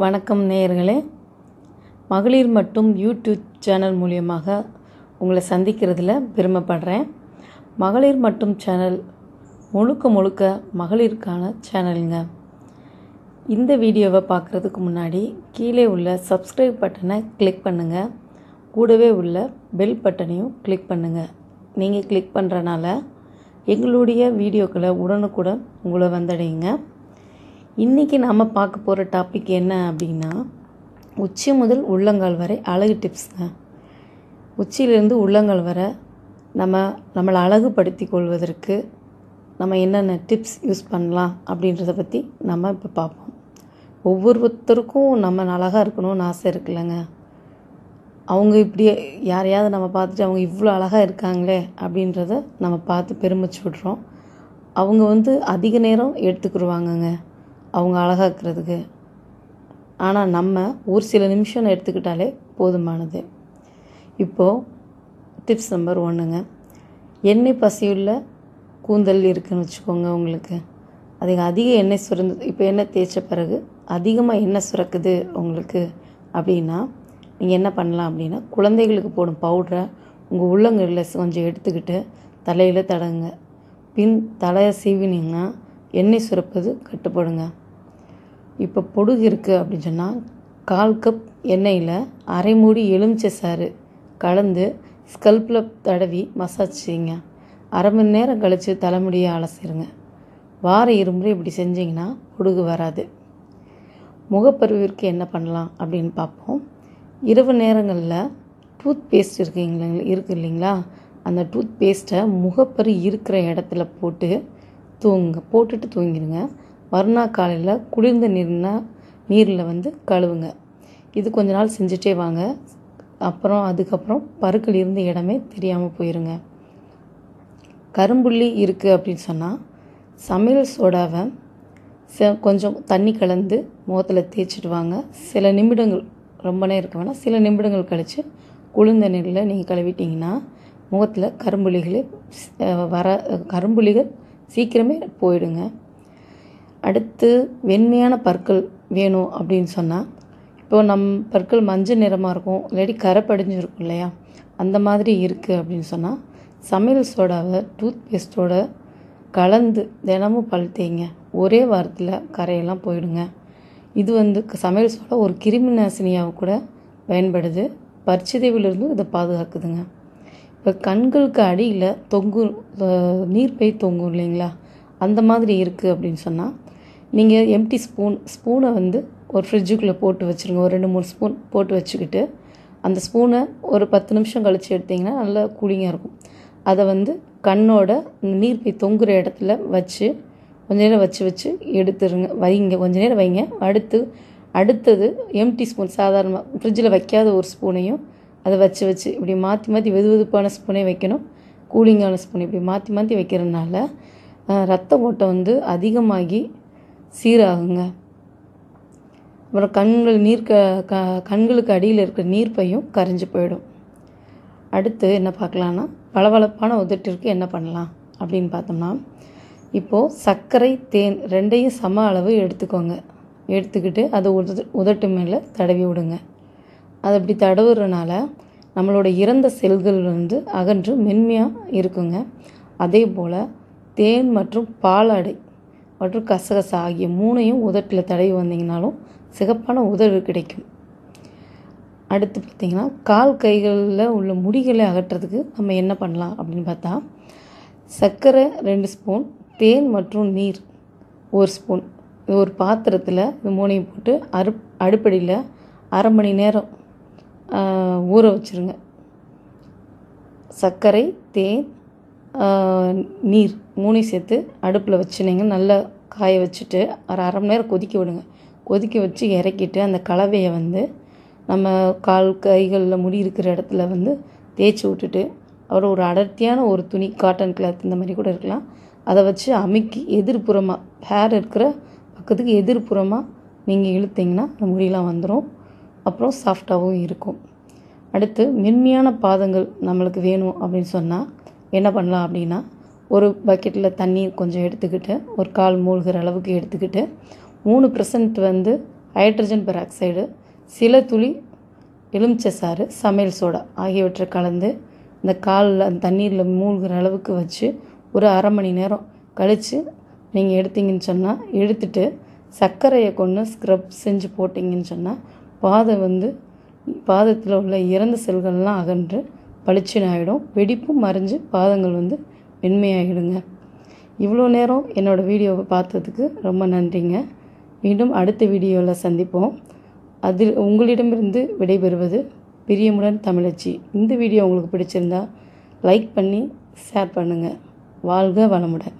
வணக்கம் நேயர்களே. மகளிர் மட்டும் யூடியூப் சேனல் மூலியமாக உங்களை சந்திக்கிறதுல பெருமைப்படுறேன். மகளிர் மட்டும் சேனல் முழுக்க முழுக்க மகளிருக்கான சேனலுங்க இந்த வீடியோவை பார்க்குறதுக்கு முன்னாடி கீழே உள்ள சப்ஸ்கிரைப் பட்டனை கிளிக் பண்ணுங்கள் கூடவே உள்ள பெல் பட்டனையும் கிளிக் பண்ணுங்கள் நீங்கள் கிளிக் பண்ணுறனால எங்களுடைய வீடியோக்களை உடனுக்குடன் உங்களை வந்தடையுங்க. இன்றைக்கி நாம் பார்க்க போகிற டாபிக் என்ன அப்படின்னா உச்சி முதல் உள்ளங்கால் வரை அழகு டிப்ஸுங்க உச்சியிலேருந்து உள்ளங்கால் வரை நம்ம நம்மளை அழகுபடுத்தி கொள்வதற்கு நம்ம என்னென்ன டிப்ஸ் யூஸ் பண்ணலாம் அப்படின்றத பற்றி நம்ம இப்போ பார்ப்போம். ஒவ்வொருத்தருக்கும் நம்ம அழகாக இருக்கணும்னு ஆசை இருக்குல்லங்க. அவங்க இப்படி யாரையாவது நம்ம பார்த்துட்டு அவங்க இவ்வளோ அழகாக இருக்காங்களே அப்படின்றத நம்ம பார்த்து பெருமிச்சு விட்றோம். அவங்க வந்து அதிக நேரம் எடுத்துக்கிடுவாங்கங்க அவங்க அழகாக இருக்கிறதுக்கு ஆனால் நம்ம ஒரு சில நிமிஷம் எடுத்துக்கிட்டாலே போதுமானது. இப்போது டிப்ஸ் நம்பர் ஒன்றுங்க எண்ணெய் பசியுள்ள கூந்தல் இருக்குதுன்னு வச்சுக்கோங்க உங்களுக்கு. அது அதிக எண்ணெய் சுரந்து இப்போ எண்ணெய் தேய்ச்ச பிறகு அதிகமாக எண்ணெய் சுரக்குது உங்களுக்கு அப்படின்னா நீங்கள் என்ன பண்ணலாம் அப்படின்னா குழந்தைகளுக்கு போடும் பவுடரை உங்கள் உள்ளங்கையில் கொஞ்சம் எடுத்துக்கிட்டு தலையில் தடங்க பின் தலையை சீவினீங்கன்னா எண்ணெய் சுரப்பது கட்டுப்படுங்க. இப்போ பொடுகு இருக்குது அப்படின்னு சொன்னால் கால் கப் எண்ணெயில் அரை மூடி எலுமிச்சை சாறு கலந்து ஸ்கல்பில் தடவி மசாஜ் செய்யுங்க. அரை மணி நேரம் கழித்து தலைமுடியை அலசிடுங்க வார இருமுறை இப்படி செஞ்சிங்கன்னா பொடுகு வராது. முகப்பருவிற்கு என்ன பண்ணலாம் அப்படின்னு பார்ப்போம். இரவு நேரங்களில் டூத் பேஸ்ட் இருக்குங்களா இருக்குது இல்லைங்களா? அந்த டூத் பேஸ்ட்டை முகப்பரு இருக்கிற இடத்துல போட்டு தூங்குங்க போட்டுட்டு தூங்கிடுங்க. மறுநாள் காலையில் குளிர்ந்த நீர்னா நீரில் வந்து கழுவுங்க. இது கொஞ்ச நாள் செஞ்சுட்டே வாங்க. அப்புறம் அதுக்கப்புறம் பருக்கள் இருந்த இடமே தெரியாமல் போயிருங்க. கரும்புள்ளி இருக்குது அப்படின்னு சொன்னால் சமையல் சோடாவை ச கொஞ்சம் தண்ணி கலந்து முகத்தில் தேய்ச்சிட்டு வாங்க. சில நிமிடங்கள் ரொம்ப நேரம் இருக்க வேணாம். சில நிமிடங்கள் கழித்து குளிர்ந்த நீரில் நீங்கள் கழுவிட்டிங்கன்னா முகத்தில் கரும்புள்ளிகள் வர கரும்புள்ளிகள் சீக்கிரமே போயிடுங்க. அடுத்து வெண்மையான பற்கள் வேணும் அப்படின்னு சொன்னால் இப்போது நம் பற்கள் மஞ்சள் நிறமாக இருக்கும் இல்லாட்டி கரை படிஞ்சிருக்கும் இல்லையா? அந்த மாதிரி இருக்குது அப்படின்னு சொன்னால் சமையல் சோடாவை டூத் பேஸ்ட்டோட கலந்து தினமும் பல் தேய்ங்க. ஒரே வாரத்தில் கரையெல்லாம் போயிடுங்க. இது வந்து சமையல் சோடா ஒரு கிருமி நாசினியாக கூட பயன்படுது. பரிச்சிதைவிலிருந்தும் இதை பாதுகாக்குதுங்க. இப்போ கண்களுக்கு அடியில் தொங்கு நீர்ப்பை தொங்கும் இல்லைங்களா? அந்த மாதிரி இருக்குது அப்படின்னு சொன்னால் நீங்கள் எம்டி ஸ்பூன் ஸ்பூனை வந்து ஒரு ஃப்ரிட்ஜுக்குள்ளே போட்டு வச்சுருங்க. ஒரு ரெண்டு மூணு ஸ்பூன் போட்டு வச்சுக்கிட்டு அந்த ஸ்பூனை ஒரு பத்து நிமிஷம் கழித்து எடுத்திங்கன்னா நல்லா கூலிங்காக இருக்கும். அதை வந்து கண்ணோட நீர் போய் தொங்குற இடத்துல வச்சு கொஞ்ச நேரம் வச்சு வச்சு எடுத்துருங்க. வைங்க. கொஞ்ச நேரம் வைங்க. அடுத்து அடுத்தது எம்டி ஸ்பூன் சாதாரணமாக ஃப்ரிட்ஜில் வைக்காத ஒரு ஸ்பூனையும் அதை வச்சு வச்சு இப்படி மாற்றி மாற்றி வெது வெதுப்பான ஸ்பூனே வைக்கணும். கூலிங்கான ஸ்பூன் இப்படி மாற்றி மாற்றி வைக்கிறதுனால ரத்த ஓட்டம் வந்து அதிகமாகி சீராகுங்க. அப்புறம் கண்கள் நீர் க க கண்களுக்கு அடியில் இருக்கிற நீர்ப்பையும் கரைஞ்சி போயிடும். அடுத்து என்ன பார்க்கலான்னா பளபளப்பான உதட்டிற்கு என்ன பண்ணலாம் அப்படின்னு பார்த்தோம்னா இப்போது சர்க்கரை தேன் ரெண்டையும் சம அளவு எடுத்துக்கோங்க. எடுத்துக்கிட்டு அதை உத உதட்டு மேலே தடவி விடுங்க. அது அப்படி தடவுறனால நம்மளோட இறந்த செல்கள் வந்து அகன்று மென்மையாக இருக்குங்க. அதே போல் தேன் மற்றும் பாலாடை மற்றும் கசகசா ஆகிய மூணையும் உதட்டில் தடவி வந்தீங்கனாலும் சிகப்பான உதவு கிடைக்கும். அடுத்து பார்த்திங்கன்னா கால் கைகளில் உள்ள முடிகளை அகற்றுறதுக்கு நம்ம என்ன பண்ணலாம் அப்படின்னு பார்த்தா சர்க்கரை ரெண்டு ஸ்பூன் தேன் மற்றும் நீர் ஒரு ஸ்பூன். ஒரு பாத்திரத்தில் இது மூணையும் போட்டு அரு அடுப்படியில் அரை மணி நேரம் ஊற வச்சுருங்க. சர்க்கரை தேன் நீர் மூணையும் சேர்த்து அடுப்பில் வச்சுனீங்க. நல்லா காய வச்சுட்டு ஒரு அரை மணி நேரம் கொதிக்க விடுங்க. கொதிக்க வச்சு இறக்கிட்டு அந்த கலவையை வந்து நம்ம கால் கைகளில் முடி இருக்கிற இடத்துல வந்து தேய்ச்சி விட்டுட்டு அப்புறம் ஒரு அடர்த்தியான ஒரு துணி காட்டன் கிளாத் இந்த மாதிரி கூட இருக்கலாம். அதை வச்சு அமுக்கி எதிர்ப்புறமாக ஹேர் இருக்கிற பக்கத்துக்கு எதிர்ப்புறமாக நீங்கள் இழுத்திங்கன்னா அந்த முடியெலாம் வந்துடும் அப்புறம் சாஃப்டாகவும் இருக்கும். அடுத்து மென்மையான பாதங்கள் நம்மளுக்கு வேணும் அப்படின்னு சொன்னால் என்ன பண்ணலாம் அப்படின்னா ஒரு பக்கெட்டில் தண்ணி கொஞ்சம் எடுத்துக்கிட்டு ஒரு கால் மூழ்கிற அளவுக்கு எடுத்துக்கிட்டு மூணு பர்சன்ட் வந்து ஹைட்ரஜன் பெராக்சைடு சில துளி எலுமிச்சை சாறு சமையல் சோடா ஆகியவற்றை கலந்து இந்த காலில் அந்த தண்ணீரில் மூழ்கிற அளவுக்கு வச்சு ஒரு அரை மணி நேரம் கழித்து நீங்கள் எடுத்தீங்கன்னு சொன்னால் எடுத்துட்டு சர்க்கரையை கொண்டு ஸ்க்ரப் செஞ்சு போட்டிங்கன்னு சொன்னால் பாதம் வந்து பாதத்தில் உள்ள இறந்த செல்கள்லாம் அகன்று பளிச்சுன்னு ஆகிடும் வெடிப்பும் மறைஞ்சு பாதங்கள் வந்து மென்மையாகிடுங்க. இவ்வளோ நேரம் என்னோடய வீடியோவை பார்த்ததுக்கு ரொம்ப நன்றிங்க. மீண்டும் அடுத்த வீடியோவில் சந்திப்போம். அதில் உங்களிடமிருந்து விடைபெறுவது பிரியமுடன் தமிழச்சி. இந்த வீடியோ உங்களுக்கு பிடிச்சிருந்தா லைக் பண்ணி ஷேர் பண்ணுங்கள் வாழ்க வளமுடன்.